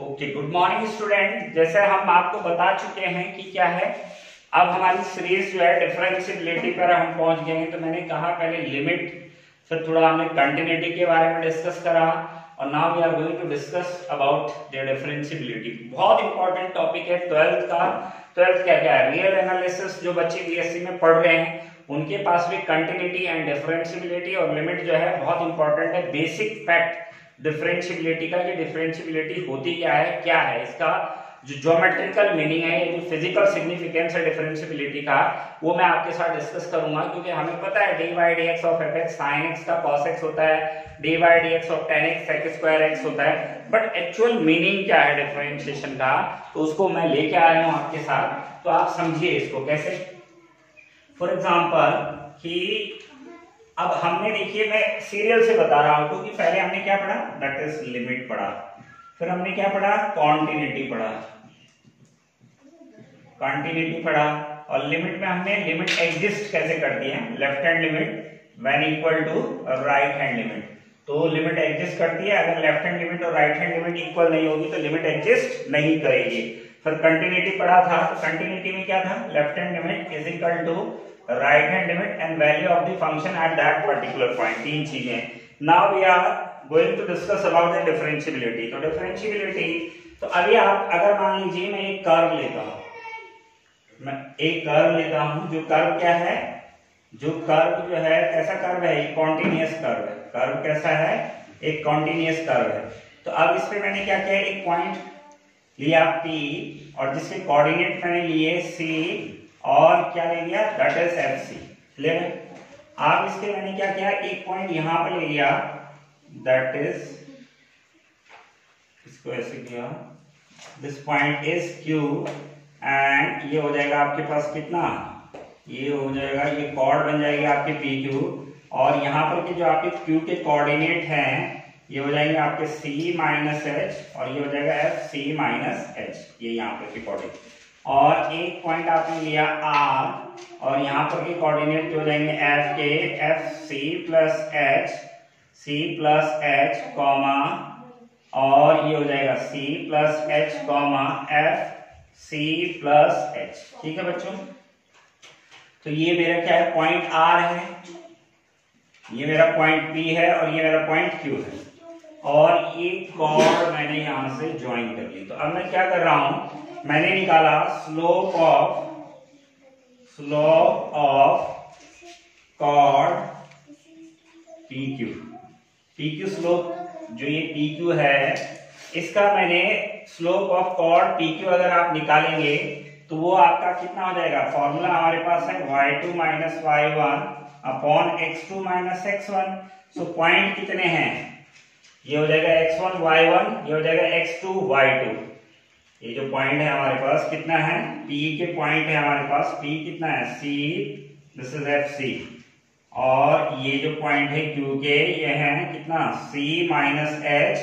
Okay good morning student जैसे हम आपको बता चुके हैं कि क्या है, अब हमारी सीरीज़ जो है डिफरेंशियबिलिटी पर हम पहुँच गए हैं। तो मैंने कहा पहले लिमिट फिर थोड़ा हमने कंटिन्यूटी के बारे में डिस्कस करा, और now we are going to discuss about the differentiability बहुत इंपॉर्टेंट टॉपिक है ट्वेल्थ का। ट्वेल्थ क्या क्या है? रियल एनालिसिस जो बच्चे बीएससी में पढ़ रहे हैं, उनके पास भी कंटिन्यूटी एंड डिफरेंशियबिलिटी और लिमिट जो है, बहुत इंपॉर्टेंट है। बेसिक फैक्ट डिफरेंशियबिलिटी का, कि डिफरेंशियबिलिटी होती क्या है क्या है? इसका जो ज्योमेट्रिकल मीनिंग है, जो फ़िज़िकल सिग्निफिकेंस है डिफरेंशियबिलिटी का, वो मैं आपके साथ डिस्कस करूँगा, क्योंकि हमें पता है D by D X of F X sine X का कॉस एक्स होता है D by D X of tan X X square X होता है। बट एक्चुअल मीनिंग क्या है डिफरेंशिएशन का? तो उसको मैं लेके आया हूँ आपके साथ। तो आप समझिए इसको कैसे? फॉर एग्ज़ाम्पल कि अब हमने देखिए, मैं सीरियल से बता रहा हूँ, क्योंकि पहले हमने क्या पढ़ा? दैट इज़ लिमिट पढ़ा। फिर हमने क्या पढ़ा? कॉन्टिन्यूटी पढ़ा। कॉन्टिन्यूटी पढ़ा। और लिमिट में हमने लिमिट एग्जिस्ट कैसे कर दी है? Left hand limit when equal to right hand limit तो लिमिट एग्जिस्ट करती है अगर लेफ़्ट हैंड लिमिट और राइट हैंड लिमिट इक्वल नहीं होगी तो लिमिट एग्जिस्ट नहीं करेगी। फिर कंटिन्यूटी पढ़ा था। तो कंटिन्यूटी में क्या था? Left hand limit is equal to right hand limit and value of the function at that particular point तीन चीज़ें now we are going to discuss about the differentiability तो डिफरेंशियबिलिटी तो अभी आप अगर मान लीजिए मैं एक कर्व लेता हूँ। मैं एक कर्व लेता हूँ, जो कर्व क्या है? जो कर्व जो है, कैसा कर्व है? एक कॉन्टिन्यूस कर्व है। कर्व कैसा है? एक कॉन्टिन्यूस कर्व है। तो अब इस पे मैंने क्या किया? एक पॉइंट लिया P और जिसके कोऑर्डिनेट मैंने लिए C और क्या ले लिया? दैट इज़ एफ़ सी है? आप इसके मैंने क्या किया? एक पॉइंट यहाँ पर ले लिया। दैट इज़ इसको ऐसे किया। This point is Q and ये हो जाएगा आपके पास कितना? ये हो जाएगा, ये कॉर्ड बन जाएगी आपके पी क्यू और यहाँ पर के जो आपके क्यू के कोऑर्डिनेट हैं, ये हो जाएँगे आपके सी माइनस एच और ये हो जाएगा एफ़ सी माइनस एच ये यहाँ पर के कोऑर्डिनेट और एक पॉइंट आपने लिया आर और यहाँ पर के कोऑर्डिनेट हो जाएँगे F के F C plus H C plus H comma और ये हो जाएगा C plus H comma F C plus H ठीक है बच्चों? तो ये मेरा क्या है? पॉइंट आर है। ये मेरा पॉइंट P है और ये मेरा पॉइंट क्यू है। और ये कॉर्ड मैंने यहाँ से ज्वाइन कर ली। तो अब मैं क्या कर रहा हूँ? मैंने निकाला slope of slope of chord P Q P Q slope जो ये पी क्यू है, इसका मैंने slope of chord P Q अगर आप निकालेंगे तो वो आपका कितना हो जाएगा? फॉर्मूला हमारे पास है y two minus y one upon x two minus x one so point कितने हैं? ये हो जाएगा एक्स वन वाई वन ये हो जाएगा एक्स टू वाई टू ये जो पॉइंट है हमारे पास कितना है? P के पॉइंट है हमारे पास। P कितना है? C. This is f c और ये जो पॉइंट है Q के, ये है कितना? C माइनस एच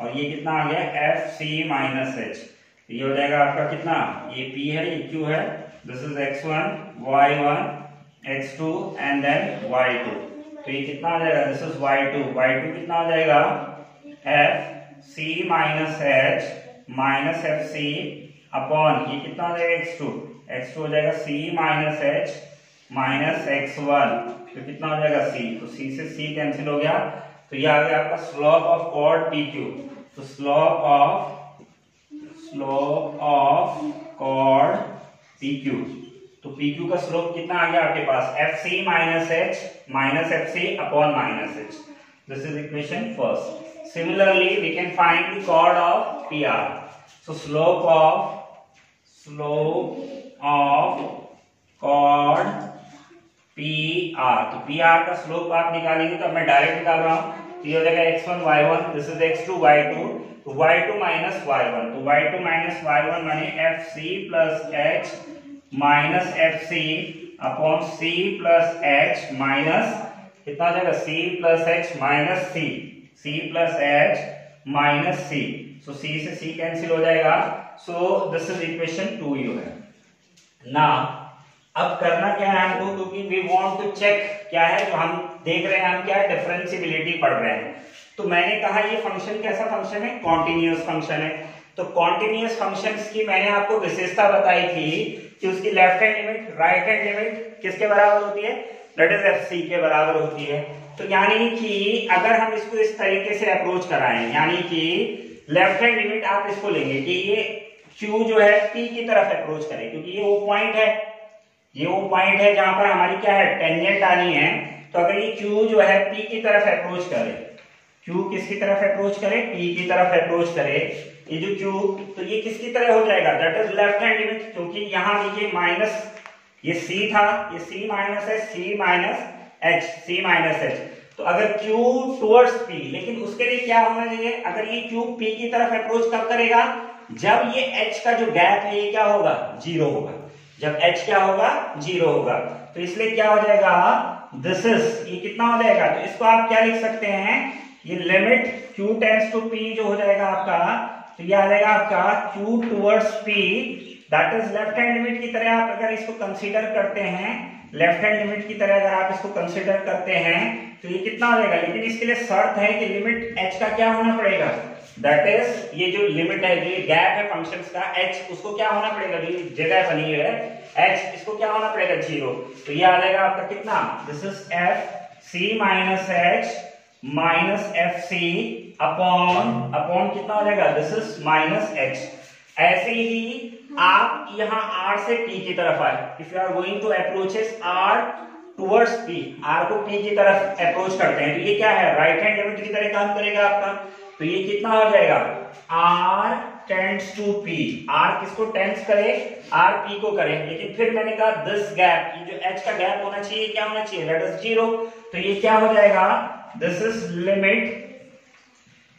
और ये कितना आ गया? एफ़ सी माइनस एच ये हो जाएगा आपका कितना? ये P है, ये Q है। This is x one y one x two and then y two तो ये कितना आ जाएगा? This is y two y two कितना आ जाएगा? F c minus h minus f c upon ये कितना हो जाएगा एक्स टू एक्स टू हो जाएगा c minus h minus x one तो कितना हो जाएगा सी तो सी से सी कैंसिल हो गया। तो ये आ गया आपका slope of chord P Q तो slope of slope of chord P Q तो पी क्यू का स्लोप कितना आ गया आपके पास? F c minus h minus f c upon minus h this is equation first Similarly, we can find the chord of PR. So, slope of slope of chord PR. तो PR का slope आप निकालेंगे तो मैं direct निकाल रहा हूँ। तो ये हो जाएगा x1 y1 this is x2 y2 तो y2 माइनस y1 तो y2 माइनस y1 माने c plus h minus c upon c plus h minus कितना हो जाएगा? C plus h minus c c plus h minus c so c से सी cancel हो जाएगा. So this is equation two you है ना अब करना क्या है हमको? क्योंकि वी वांट टू चेक क्या है? जो हम देख रहे हैं हम क्या डिफरेंशियबिलिटी पढ़ रहे हैं. तो मैंने कहा ये फ़ंक्शन कैसा फ़ंक्शन है? कॉन्टिन्यूस फ़ंक्शन है. तो कॉन्टिन्यूस फ़ंक्शंस की मैंने आपको विशेषता बताई थी कि उसकी left hand limit right hand limit किसके बराबर होती है? दैट इज़ एफ़ सी के बराबर होती है. तो यानी कि अगर हम इसको इस तरीके से अप्रोच कराएँ, यानी कि लेफ़्ट हैंड लिमिट आप इसको लेंगे कि ये Q जो है P की तरफ़ अप्रोच करे, क्योंकि ये वो पॉइंट है। ये वो पॉइंट है, जहाँ पर हमारी क्या है? टेंजेंट आनी है। तो अगर ये Q जो है P की तरफ़ अप्रोच करे, Q किसकी तरफ़ अप्रोच करे? P की तरफ़ अप्रोच करे। ये जो Q तो ये किसकी तरह हो जाएगा? That is left hand limit क्योंकि यहाँ देखिए माइनस ये C था, ये C माइनस है, C minus H, C minus H तो अगर Q टुवर्ड्स P, लेकिन उसके लिए क्या होना चाहिए? अगर ये Q P की तरफ़ अप्रोच कब करेगा? जब ये H का जो गैप है, ये क्या होगा? ज़ीरो होगा। जब H क्या होगा? ज़ीरो होगा। तो इसलिए क्या हो जाएगा? दिस इज़ ये कितना हो जाएगा? तो इसको आप क्या लिख सकते हैं? ये limit Q tends to P जो हो जाएगा आपका तो ये आ जाएगा आपका Q towards P. That is left hand limit की तरह आप अगर इसको कंसीडर करते हैं लेफ़्ट हैंड लिमिट की तरह अगर आप इसको कंसीडर करते हैं तो ये कितना हो जाएगा? लेकिन इसके लिए शर्त है कि लिमिट एच का क्या होना पड़ेगा? दैट इज़ ये जो लिमिट है जो गैप है फ़ंक्शंस का h उसको क्या होना पड़ेगा? जो जगह बनी हुई है h इसको क्या होना पड़ेगा? ज़ीरो तो ये आ जाएगा आपका कितना? This is f c minus h minus f c upon upon कितना हो जाएगा? दिस इज़ माइनस एच ऐसे ही आप यहाँ आर से टी की तरफ़ आए। If you are going to approaches R towards P R को पी की तरफ़ अप्रोच करते हैं। तो ये क्या है? राइट हैंड लिमिट की तरह काम करेगा आपका। तो ये कितना हो जाएगा? R tends to P R किसको टेंस करे? आर पी को करे। लेकिन फिर मैंने कहा दिस गैप ये जो एच का गैप होना चाहिए, क्या होना चाहिए? लेट ज़ीरो तो ये क्या हो जाएगा? This is limit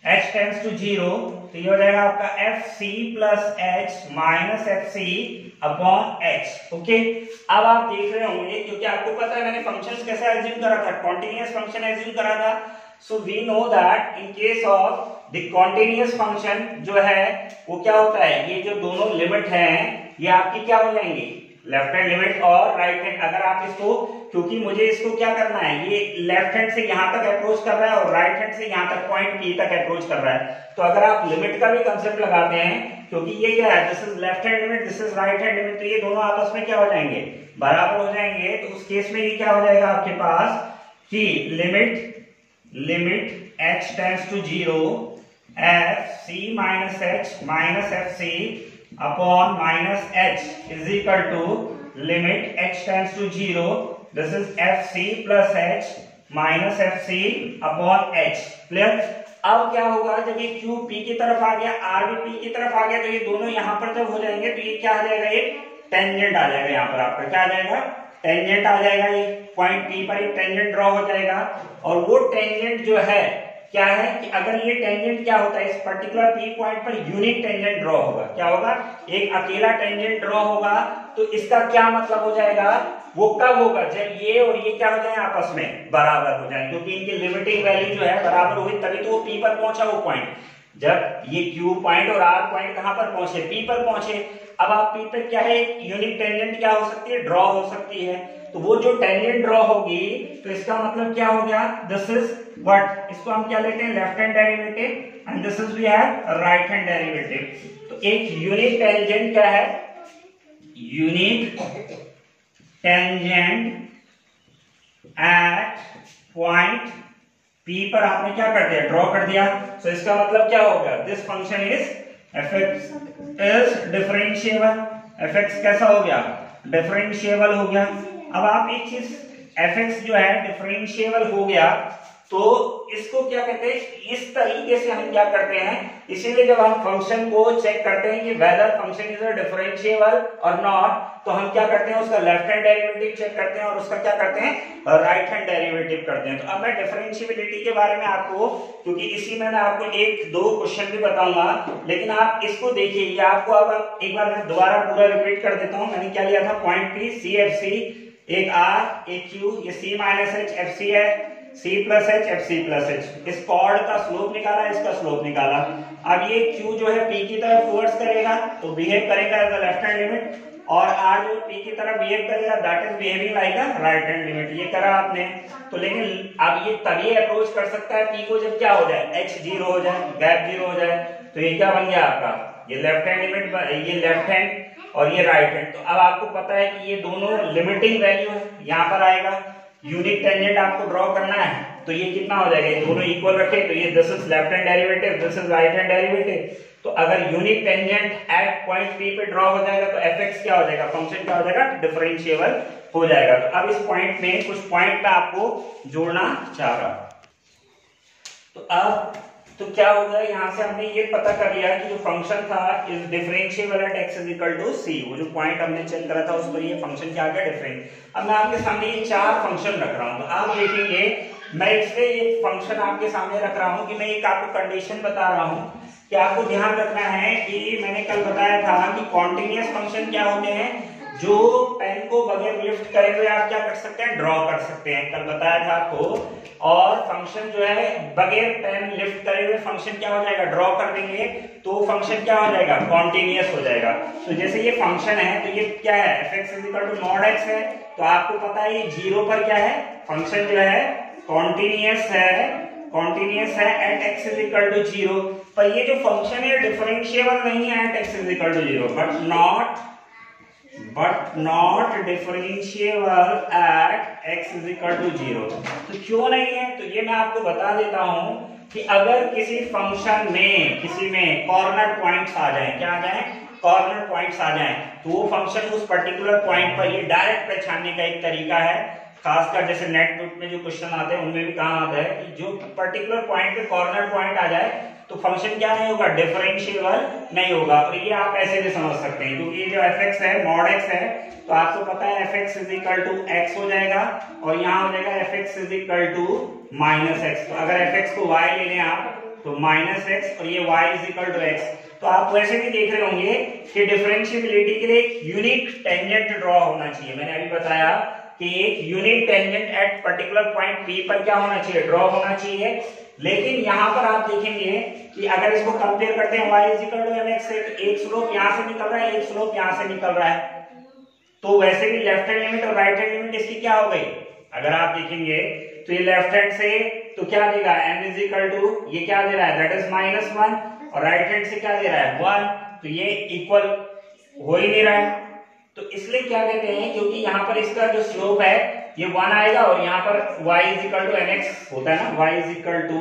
h tends to zero तो ये हो जाएगा आपका f c plus h minus f c upon h okay अब आप देख रहे होंगे, क्योंकि आपको पता है, मैंने फ़ंक्शन कैसे एज्यूम करा था? कॉन्टिन्यूस फ़ंक्शन एज्यूम करा था। So we know that in case of the continuous function जो है, वो क्या होता है? ये जो दोनों लिमिट है, ये आपकी क्या हो जाएँगी? लेफ़्ट हैंड लिमिट और राइट हैंड अगर आप इसको, क्योंकि मुझे इसको क्या करना है, ये लेफ़्ट हैंड से यहाँ तक अप्रोच कर रहा है और राइट हैंड से यहाँ तक पॉइंट पी तक अप्रोच कर रहा है। तो अगर आप लिमिट का भी कंसेप्ट लगाते हैं, क्योंकि ये क्या है this is left hand limit this is right hand limit तो ये दोनों आपस में क्या हो जाएँगे? बराबर हो जाएँगे। तो उस केस में ये क्या हो जाएगा आपके पास कि limit limit h tends to zero f c minus h minus f c minus h is equal to limit h tends to zero this is f c plus h minus f c upon h clear अब क्या होगा जब ये Q P की तरफ़ आ गया are भी P की तरफ़ आ गया तो ये दोनों यहाँ पर जब हो जाएँगे तो ये क्या आ जाएगा? ये टेंजेंट आ जाएगा यहाँ पर आपका। क्या आ जाएगा? टेंजेंट आ जाएगा ये। पॉइंट पी पर एक टेंजेंट ड्रॉ हो जाएगा। और वो टेंजेंट जो है क्या है कि अगर ये टेंजेंट क्या होता है? इस पर्टिकुलर पी पॉइंट पर यूनिक टेंजेंट ड्रॉ होगा। क्या होगा? एक अकेला टेंजेंट ड्रॉ होगा तो इसका क्या मतलब हो जाएगा? वो कब होगा? जब ये और ये क्या हो जाए आपस में? बराबर हो जाए। क्योंकि इनकी लिमिटिंग वैल्यू जो है, बराबर हुई तभी तो वो पी पर पहुँचा वो पॉइंट जब ये क्यू पॉइंट और आर पॉइंट कहाँ पर पहुँचे? पी पर पहुँचे। अब आप पी पर क्या है? यूनिक टेंजेंट क्या हो सकती है? ड्रॉ हो सकती है। तो वो जो टेंजेंट ड्रॉ होगी तो इसका मतलब क्या हो गया? दिस इज़ व्हाट इसको हम क्या लेते हैं? Left hand derivative and this is we have right hand derivative तो एक यूनिक टेंजेंट क्या है? Unique tangent at point P पर आपने क्या कर दिया? ड्रॉ कर दिया। तो so इसका मतलब क्या हो गया? This function is f x is differentiable f x कैसा हो गया? डिफरेंशिएबल हो गया। अब आप एक चीज़ एफ़ एक्स जो है डिफरेंशिएबल हो गया। तो इसको क्या कहते हैं? इस तरीके से हम क्या करते हैं? इसीलिए जब हम फ़ंक्शन को चेक करते हैं कि वेदर फ़ंक्शन इज़ डिफरेंशिएबल और नॉट तो हम क्या करते हैं? उसका लेफ़्ट हैंड डेरिवेटिव चेक करते हैं और उसका क्या करते हैं? राइट हैंड डेरिवेटिव करते हैं। तो अब मैं डिफरेंशिएबिलिटी के बारे में आपको, क्योंकि इसी में मैं आपको एक, दो क्वेश्चन भी बताऊँगा, लेकिन आप इसको देखिए। आपको अब एक बार मैं दोबारा पूरा रिपीट कर देता हूँ। मैंने क्या लिया था? Point P c f c एक आर एक क्यू ये c minus h f c है। C plus h f c plus h इस कॉर्ड का स्लोप निकाला, इसका स्लोप निकाला। अब ये क्यू जो है पी की तरफ़ टूवर्ड्स करेगा तो बिहेव करेगा as a left hand limit और आर जो पी की तरफ़ बिहेव करेगा that is behaving like a right hand limit ये करा आपने। तो लेकिन अब ये तभी अप्रोच कर सकता है पी को जब क्या हो जाए? एच ज़ीरो हो जाए गैप ज़ीरो हो जाए। तो ये क्या बन गया आपका? ये लेफ़्ट हैंड लिमिट ये लेफ़्ट हैंड और ये राइट हैंड तो अब आपको पता है कि ये दोनों लिमिटिंग वैल्यू है। यहाँ पर आएगा। यूनिक टेंजेंट आपको ड्रॉ करना है तो ये कितना हो जाएगा? दोनों इक्वल रखे तो ये this is left hand derivative this is right hand derivative तो अगर unique tangent at point P पे ड्रॉ हो जाएगा तो एफएक्स क्या हो जाएगा? फ़ंक्शन क्या हो जाएगा? डिफरेंशिएबल हो जाएगा। तो अब इस पॉइंट में कुछ पॉइंट पे आपको जोड़ना चाह रहा तो अब तो क्या हो गया? यहाँ से हमने ये पता कर लिया कि जो फ़ंक्शन था is differentiable at x is equal to c वो जो पॉइंट हमने चेक करा था उस पर ये फ़ंक्शन क्या आ गया डिफरेंट अब मैं आपके सामने ये चार फ़ंक्शन रख रहा हूँ। तो आप देखेंगे, मैं इसलिए ये फ़ंक्शन आपके सामने रख रहा हूँ कि मैं एक आपको कंडीशन बता रहा हूँ कि आपको ध्यान रखना है कि मैंने कल बताया था कि कॉन्टिन्यूस फ़ंक्शन क्या होते हैं? जो पेन को बगैर लिफ्ट करे हुए आप क्या कर सकते हैं? ड्रॉ कर सकते हैं। कल बताया था आपको। और फ़ंक्शन जो है, बगैर पेन लिफ्ट करे हुए फ़ंक्शन क्या हो जाएगा? ड्रॉ कर देंगे। तो फ़ंक्शन क्या हो जाएगा? कॉन्टिन्यूस हो जाएगा। तो जैसे ये फ़ंक्शन है तो ये क्या है? F x is equal to mod x है। तो आपको पता है ये ज़ीरो पर क्या है? फ़ंक्शन जो है कॉन्टिन्यूस है। कॉन्टिन्यूस है at x is equal to zero पर ये जो फ़ंक्शन है डिफरेंशिएबल नहीं है at x is equal to zero but not but not differentiable at x is equal to zero तो क्यों नहीं है? तो ये मैं आपको बता देता हूँ कि अगर किसी फ़ंक्शन में, किसी में कॉर्नर पॉइंट्स आ जाए, क्या आ जाए? कॉर्नर पॉइंट्स आ जाए। तो वो फ़ंक्शन उस पर्टिकुलर पॉइंट पर ये डायरेक्ट पहचानने का एक तरीका है। खासकर जैसे नेट बुक में जो क्वेश्चन आते हैं, उनमें भी कहा आता है कि जो पर्टिकुलर पॉइंट पे कॉर्नर पॉइंट आ जाए तो फ़ंक्शन क्या नहीं होगा? डिफरेंशिएबल नहीं होगा। और ये आप ऐसे भी समझ सकते हैं। क्योंकि ये जो एफ़ एक्स है मॉड एक्स है तो आपको पता है f x is equal to x हो जाएगा और यहाँ हो जाएगा f x is equal to minus x तो अगर एफ़ एक्स को वाई ले लें आप तो माइनस एक्स और ये y is equal to x तो आप वैसे भी देख रहे होंगे कि डिफरेंशियबिलिटी के लिए एक यूनिक टेंजेंट ड्रॉ होना चाहिए। मैंने अभी बताया कि एक unique tangent at particular point P पर क्या होना चाहिए? ड्रॉ होना चाहिए। लेकिन यहाँ पर आप देखेंगे कि अगर इसको कंपेयर करते हैं, y is equal to mx से तो एक स्लोप यहाँ से निकल रहा है, एक स्लोप यहाँ से निकल रहा है। तो वैसे भी लेफ़्ट हैंड लिमिट और राइट हैंड लिमिट इसकी क्या हो गई? अगर आप देखेंगे तो ये लेफ़्ट हैंड से तो क्या देगा? m इज़ इक्वल टू ये क्या दे रहा है? दैट इज़ माइनस वन और राइट हैंड से क्या दे रहा है? वन तो ये इक्वल हो ही नहीं रहा है। तो इसलिए क्या कहते हैं, क्योंकि यहाँ पर इसका जो स्लोप है ये वन आएगा और यहाँ पर y is equal to m होता है ना? y is equal to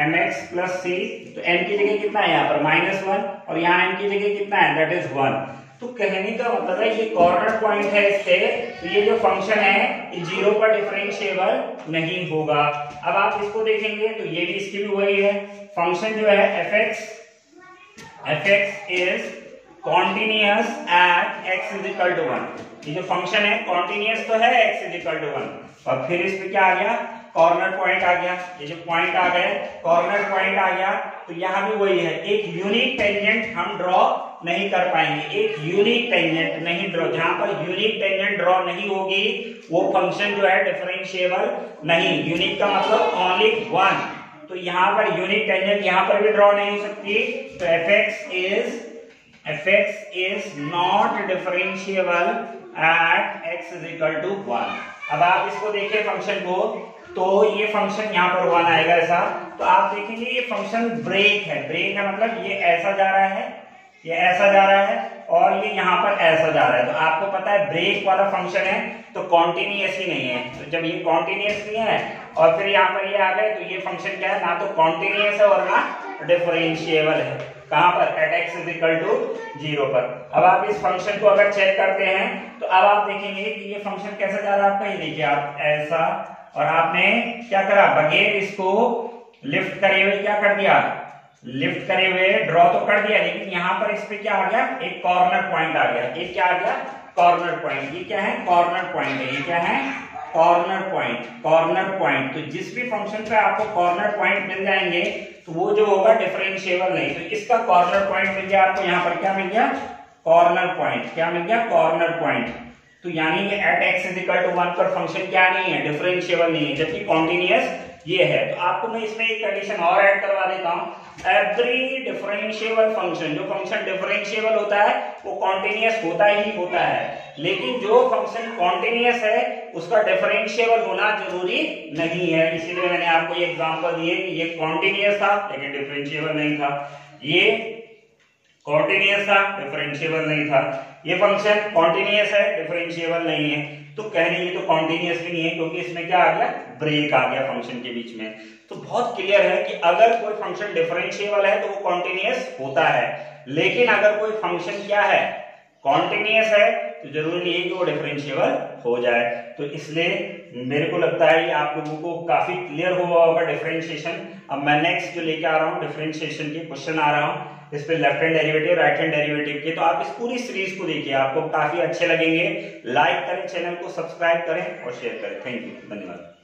m x plus c तो n की जगह कितना है यहाँ पर? माइनस वन और यहाँ n की जगह कितना है? दैट इज़ वन तो कहने का मतलब है ये कॉर्नर पॉइंट है इससे तो ये जो फ़ंक्शन है, ये ज़ीरो पर डिफरेंशिएबल नहीं होगा। अब आप इसको देखेंगे तो ये भी इसकी भी वही है। फ़ंक्शन जो है f x f x is continuous at x is equal to one ये जो फ़ंक्शन है कॉन्टिन्यूस तो है x is equal to one और फिर इस पे क्या आ गया? कॉर्नर पॉइंट आ गया। ये जो पॉइंट आ गए कॉर्नर पॉइंट आ गया। तो यहाँ भी वही है। एक यूनिक टेंजेंट हम ड्रॉ नहीं कर पाएँगे। एक यूनिक टेंजेंट नहीं ड्रॉ जहाँ पर यूनिक टेंजेंट ड्रॉ नहीं होगी, वो फ़ंक्शन जो है डिफरेंशिएबल नहीं। यूनिक का मतलब ओनली वन तो यहाँ पर यूनिक टेंजेंट यहाँ पर भी ड्रॉ नहीं हो सकती। तो f x is fx is not differentiable at x is equal to 1 अब आप इसको देखिए फ़ंक्शन को तो ये फ़ंक्शन यहाँ पर वन आएगा ऐसा। तो आप देखेंगे ये फ़ंक्शन ब्रेक है। ब्रेक है मतलब ये ऐसा जा रहा है, ये ऐसा जा रहा है, और ये यहाँ पर ऐसा जा रहा है। तो आपको पता है ब्रेक वाला फ़ंक्शन है तो कॉन्टिन्यूस ही नहीं है। तो जब ये कॉन्टिन्यूस नहीं है, और फिर यहाँ पर ये आ गए तो ये फ़ंक्शन क्या है? ना तो कॉन्टिन्यूस है और ना डिफरेंशिएबल है। कहाँ पर? At x is equal to zero पर। अब आप इस फ़ंक्शन को अगर चेक करते हैं तो अब आप देखेंगे कि ये फ़ंक्शन कैसा जा रहा है आपका? ये देखिए, आप ऐसा, और आपने क्या करा? बगैर इसको लिफ्ट करे हुए क्या कर दिया? लिफ्ट करे हुए ड्रॉ तो कर दिया, लेकिन यहाँ पर इस पे क्या आ गया? एक कॉर्नर पॉइंट आ गया। एक क्या आ गया? कॉर्नर पॉइंट ये क्या है? कॉर्नर पॉइंट है। ये क्या है? कॉर्नर पॉइंट कॉर्नर पॉइंट तो जिस भी फ़ंक्शन पे आपको कॉर्नर पॉइंट मिल जाएँगे तो वो जो होगा डिफरेंशियबल नहीं। तो इसका कॉर्नर पॉइंट मिल गया, आपको यहाँ पर क्या मिल गया? कॉर्नर पॉइंट क्या मिल गया? कॉर्नर पॉइंट तो यानी कि at x is equal to one पर फ़ंक्शन क्या नहीं है डिफरेंशियबल नहीं है, जबकि कॉन्टिन्यूस ये है। तो आपको मैं इसमें एक कंडीशन और ऐड करवा देता हूँ। एवरी डिफरेंशिएबल फ़ंक्शन जो फ़ंक्शन डिफरेंशिएबल होता है, वो कॉन्टिन्यूस होता ही होता है। लेकिन जो फ़ंक्शन कॉन्टिन्यूस है, उसका डिफरेंशिएबल होना ज़रूरी नहीं है। इसीलिए मैंने आपको ये एग्जांपल दिए कि ये कॉन्टिन्यूस था, लेकिन डिफरेंशिएबल नहीं था। ये कॉन्टिन्यूस था डिफरेंशिएबल नहीं था। ये फ़ंक्शन कॉन्टिन्यूस है डिफरेंशिएबल नहीं है। तो कह रहे हैं तो कॉन्टिन्यूस भी नहीं है, क्योंकि इसमें क्या आ गया? ब्रेक आ गया फ़ंक्शन के बीच में। तो बहुत क्लियर है कि अगर कोई फ़ंक्शन डिफरेंशियबल है तो वो कॉन्टिन्यूस होता है। लेकिन अगर कोई फ़ंक्शन क्या है? कॉन्टिन्यूस है तो ज़रूरी नहीं है कि वो डिफरेंशियबल हो जाए। तो इसलिए मेरे को लगता है आप लोगों को काफ़ी क्लियर हुआ होगा डिफरेंशिएशन अब मैं नेक्स्ट जो लेके आ रहा हूँ डिफरेंशिएशन के क्वेश्चन आ रहा हूँ, इस पे left hand derivative right hand derivative के। तो आप इस पूरी सीरीज़ को देखिए, आपको काफ़ी अच्छे लगेंगे। लाइक करें चैनल को सब्सक्राइब करें और शेयर करें। थैंक यू धन्यवाद।